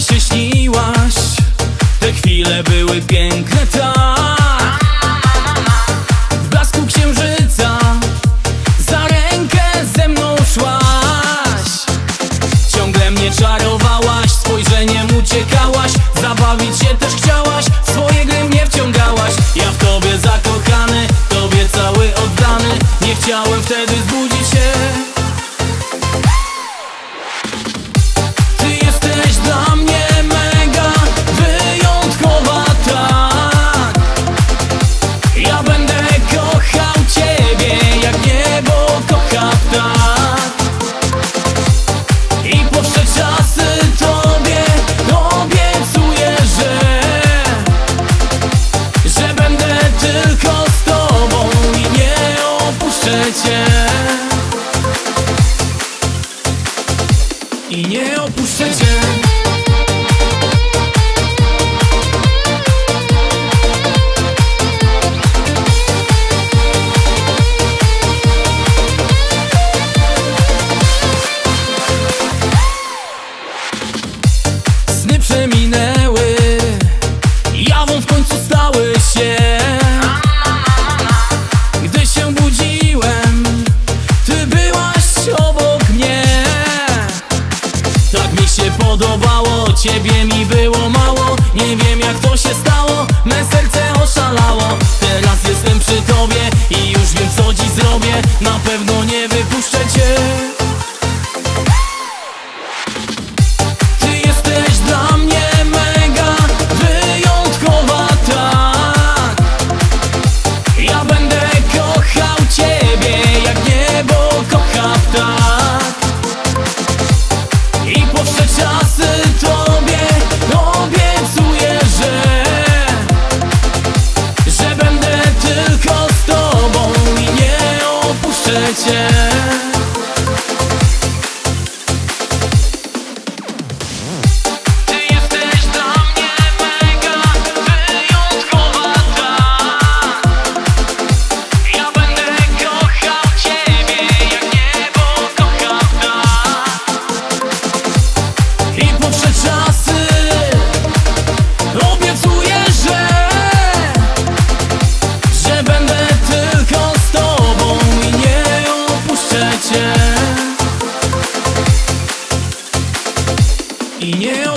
się śniłaś. Te chwile były piękne tak. W blasku księżyca Za rękę ze mną szłaś. Ciągle mnie czarowałaś i nie opuszczę cię Sny przeminę podobało Ciebie mi było mało. Nie wiem jak to się stało Me serce oszalało. Teraz jestem przy Tobie I już wiem co Ci zrobię. Na pewno nie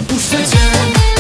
不是钱